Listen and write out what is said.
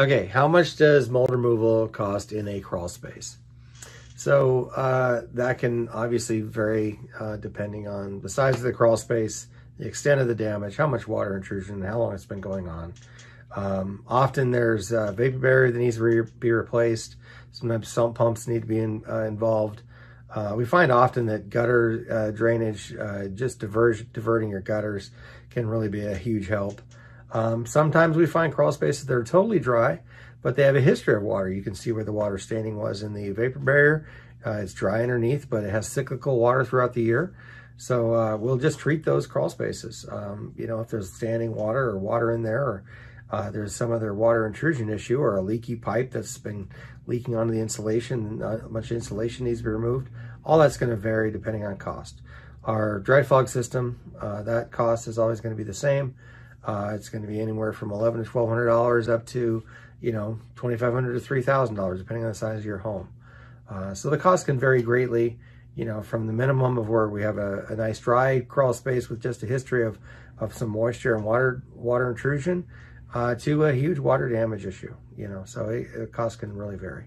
Okay, how much does mold removal cost in a crawl space? So uh, that can obviously vary uh, depending on the size of the crawl space, the extent of the damage, how much water intrusion, how long it's been going on. Um, often there's a vapor barrier that needs to re be replaced. Sometimes sump pumps need to be in, uh, involved. Uh, we find often that gutter uh, drainage, uh, just diverting your gutters can really be a huge help. Um, sometimes we find crawl spaces that are totally dry, but they have a history of water. You can see where the water standing was in the vapor barrier. Uh, it's dry underneath, but it has cyclical water throughout the year. So uh, we'll just treat those crawl spaces. Um, you know, if there's standing water or water in there, or uh, there's some other water intrusion issue or a leaky pipe that's been leaking onto the insulation, uh, much insulation needs to be removed. All that's going to vary depending on cost. Our dry fog system, uh, that cost is always going to be the same. Uh, it's going to be anywhere from eleven to twelve hundred dollars up to you know twenty five hundred to three thousand dollars, depending on the size of your home. Uh, so the cost can vary greatly. You know, from the minimum of where we have a, a nice dry crawl space with just a history of of some moisture and water water intrusion, uh, to a huge water damage issue. You know, so it, the cost can really vary.